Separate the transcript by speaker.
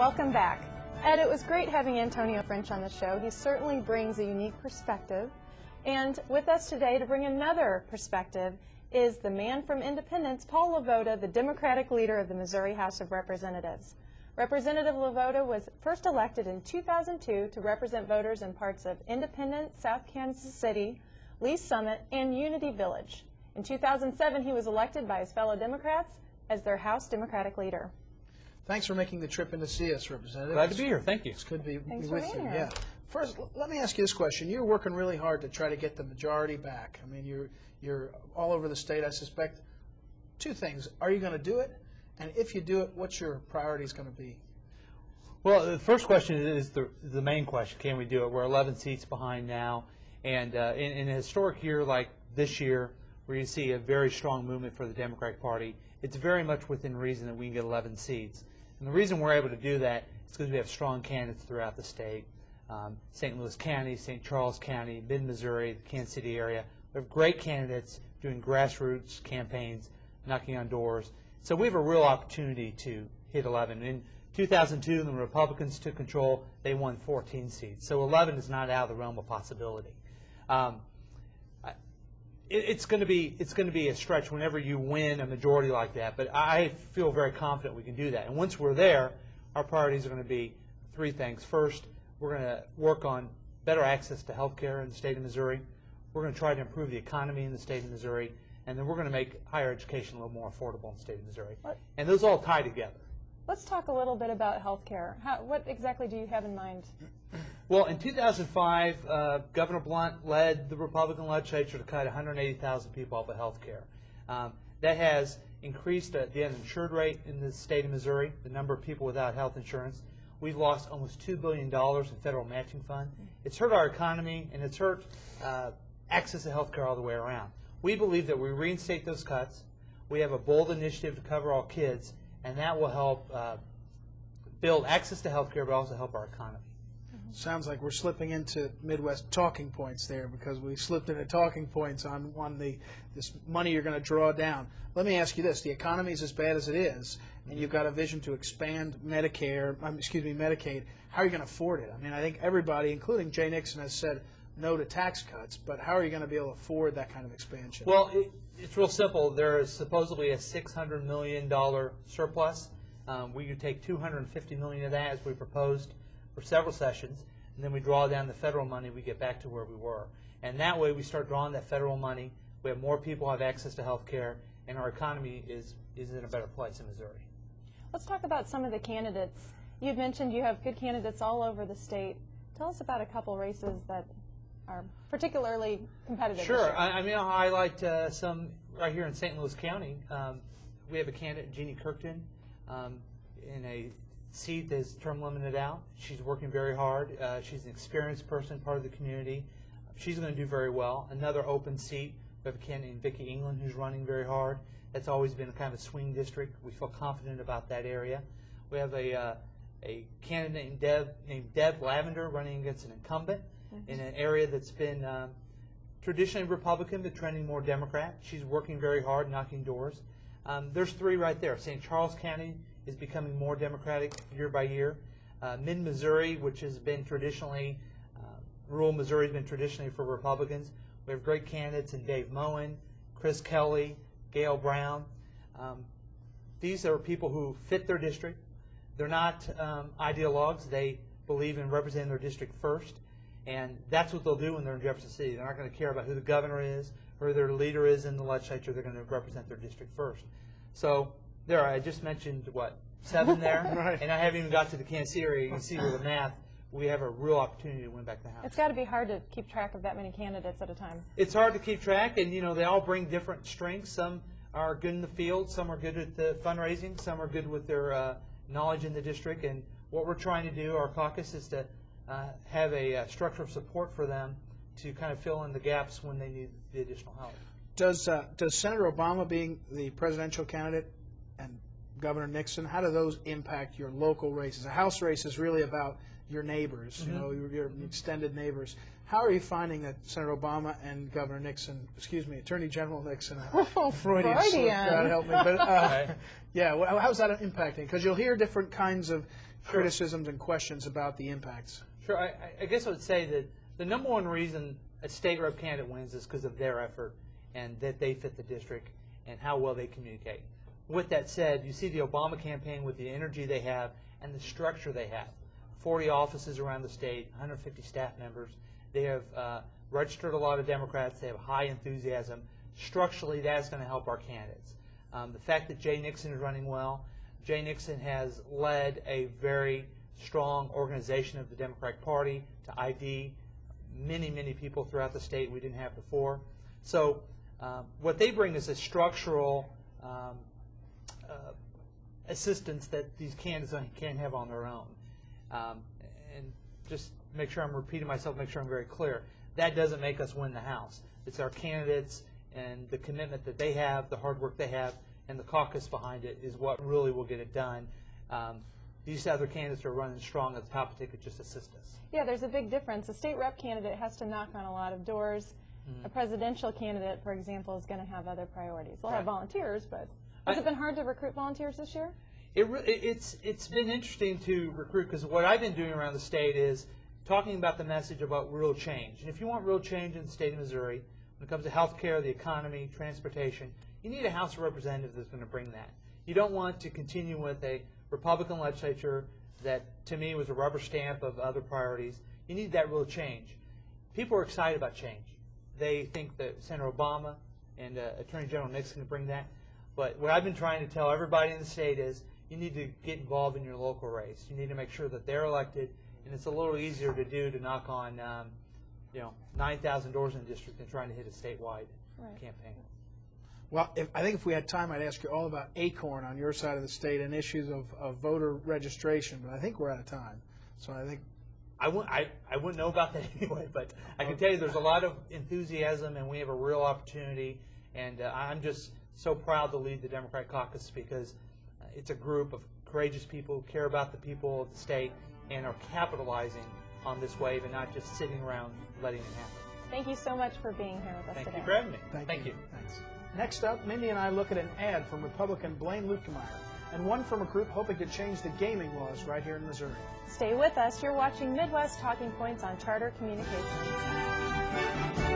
Speaker 1: Welcome back. Ed, it was great having Antonio French on the show. He certainly brings a unique perspective. And with us today to bring another perspective is the man from Independence, Paul LeVota, the Democratic leader of the Missouri House of Representatives. Representative LeVota was first elected in 2002 to represent voters in parts of Independence, South Kansas City, Lee Summit, and Unity Village. In 2007, he was elected by his fellow Democrats as their House Democratic leader.
Speaker 2: Thanks for making the trip in to see us, Representative.
Speaker 3: Glad to be here. Thank you.
Speaker 2: It's good to be,
Speaker 1: Thanks
Speaker 2: be
Speaker 1: for
Speaker 2: with
Speaker 1: being
Speaker 2: you.
Speaker 1: here.
Speaker 2: Yeah. First, l- let me ask you this question. You're working really hard to try to get the majority back. I mean, you're you're all over the state. I suspect two things: Are you going to do it? And if you do it, what's your priorities going to be?
Speaker 3: Well, the first question is the, the main question. Can we do it? We're 11 seats behind now. And uh, in, in a historic year like this year, where you see a very strong movement for the Democratic Party, it's very much within reason that we can get 11 seats. And the reason we're able to do that is because we have strong candidates throughout the state. Um, St. Louis County, St. Charles County, Mid-Missouri, the Kansas City area. We have great candidates doing grassroots campaigns, knocking on doors. So we have a real opportunity to hit 11. In 2002, when the Republicans took control, they won 14 seats. So 11 is not out of the realm of possibility. Um, it, it's going to be it's going to be a stretch whenever you win a majority like that. But I feel very confident we can do that. And once we're there, our priorities are going to be three things. First, we're going to work on better access to health care in the state of Missouri. We're going to try to improve the economy in the state of Missouri. And then we're going to make higher education a little more affordable in the state of Missouri.
Speaker 1: What-
Speaker 3: And those all tie together.
Speaker 1: Let's talk a little bit about health care. How, what exactly do you have in mind?
Speaker 3: Well, in 2005, uh, Governor Blunt led the Republican legislature to cut 180,000 people off of health care. Um, that has increased uh, the uninsured rate in the state of Missouri, the number of people without health insurance. We've lost almost $2 billion in federal matching fund. It's hurt our economy and it's hurt uh, access to health care all the way around. We believe that we reinstate those cuts. We have a bold initiative to cover all kids, and that will help uh, build access to health care, but also help our economy.
Speaker 2: Sounds like we're slipping into Midwest talking points there because we slipped into talking points on on the this money you're going to draw down. Let me ask you this: the economy is as bad as it is, and you've got a vision to expand Medicare, um, excuse me, Medicaid. How are you going to afford it? I mean, I think everybody, including Jay Nixon, has said no to tax cuts, but how are you going to be able to afford that kind of expansion?
Speaker 3: Well, it, it's real simple. There is supposedly a $600 million surplus. Um, we could take 250 million of that, as we proposed for several sessions, and then we draw down the federal money. We get back to where we were, and that way we start drawing that federal money. We have more people have access to health care, and our economy is is in a better place in Missouri.
Speaker 1: Let's talk about some of the candidates. You've mentioned you have good candidates all over the state. Tell us about a couple races that are particularly competitive.
Speaker 3: Sure. I, I mean, I'll highlight uh, some right here in St. Louis County. Um, we have a candidate, Jeannie Kirkton, um, in a seat that's term limited out. She's working very hard. Uh, she's an experienced person, part of the community. She's going to do very well. Another open seat, we have a candidate named Vicki Englund who's running very hard. That's always been a kind of a swing district. We feel confident about that area. We have a, uh, a candidate named Deb, named Deb Lavender running against an incumbent in an area that's been um, traditionally Republican but trending more Democrat. She's working very hard, knocking doors. Um, there's three right there. St. Charles County is becoming more Democratic year by year. Uh, Mid Missouri, which has been traditionally, uh, rural Missouri has been traditionally for Republicans. We have great candidates in Dave Moen, Chris Kelly, Gail Brown. Um, these are people who fit their district. They're not um, ideologues. They believe in representing their district first. And that's what they'll do when they're in Jefferson City. They're not going to care about who the governor is or their leader is in the legislature. They're going to represent their district first. So there, I just mentioned, what, seven there?
Speaker 2: Right.
Speaker 3: And I haven't even got to the Kansas City area. You can see with the math, we have a real opportunity to win back the House.
Speaker 1: It's got to be hard to keep track of that many candidates at a time.
Speaker 3: it's hard to keep track, and you know they all bring different strengths. Some are good in the field, some are good at the fundraising, some are good with their uh, knowledge in the district. And what we're trying to do, our caucus, is to uh, have a uh, structure of support for them to kind of fill in the gaps when they need the additional help.
Speaker 2: Does uh, does Senator Obama being the presidential candidate and Governor Nixon, how do those impact your local races? A House race is really about your neighbors, you know, your, your extended neighbors. How are you finding that Senator Obama and Governor Nixon, excuse me, Attorney General Nixon, uh, Freudian,
Speaker 1: Freudian.
Speaker 2: God help me, but uh,
Speaker 3: Right.
Speaker 2: yeah, well, how's that impacting? Because you'll hear different kinds of criticisms and questions about the impacts.
Speaker 3: Sure. I, I- I guess I would say that the number one reason a state rep candidate wins is because of their effort and that they fit the district and how well they communicate. With that said, you see the Obama campaign with the energy they have and the structure they have. 40 offices around the state, 150 staff members. They have uh, registered a lot of Democrats. They have high enthusiasm. Structurally, that's going to help our candidates. Um, the fact that Jay Nixon is running well, Jay Nixon has led a very strong organization of the Democratic Party to ID many, many people throughout the state we didn't have before. So um, what they bring is a structural um, uh, assistance that these candidates can't have on their own. Um, and just make sure I'm repeating myself, make sure I'm very clear. That doesn't make us win the House. It's our candidates and the commitment that they have, the hard work they have, and the caucus behind it is what really will get it done. Um, these other candidates are running strong at the top of the ticket, just assist us.
Speaker 1: Yeah, there's a big difference. A state rep candidate has to knock on a lot of doors. A presidential candidate, for example, is going to have other priorities. They'll have volunteers, but has
Speaker 3: I-
Speaker 1: it been hard to recruit volunteers this year?
Speaker 3: It it's it's been interesting to recruit because what I've been doing around the state is talking about the message about real change. And if you want real change in the state of Missouri, when it comes to health care, the economy, transportation, you need a House of Representatives that's going to bring that. You don't want to continue with a Republican legislature that, to me, was a rubber stamp of other priorities. You need that real change. People are excited about change. They think that Senator Obama and uh, Attorney General Nixon can bring that. But what I've been trying to tell everybody in the state is you need to get involved in your local race. You need to make sure that they're elected, and it's a little easier to do to knock on, um, you know, 9,000 doors in a district than trying to hit a statewide
Speaker 1: Right.
Speaker 3: campaign.
Speaker 2: Well, if, I think if we had time, I'd ask you all about ACORN on your side of the state and issues of, of voter registration, but I think we're out of time. So I think,
Speaker 3: I wouldn't, I, I wouldn't know about that anyway, but I can tell you there's a lot of enthusiasm and we have a real opportunity. And uh, I'm just so proud to lead the Democratic caucus because uh, it's a group of courageous people who care about the people of the state and are capitalizing on this wave and not just sitting around letting it happen.
Speaker 1: Thank you so much for being here with us
Speaker 3: Thank
Speaker 1: today.
Speaker 3: you for having me.
Speaker 2: thank, you. Thanks. Next up, Mindy and I look at an ad from Republican Blaine Luetkemeyer and one from a group hoping to change the gaming laws right here in Missouri.
Speaker 1: Stay with us. You're watching Midwest Talking Points on Charter Communications.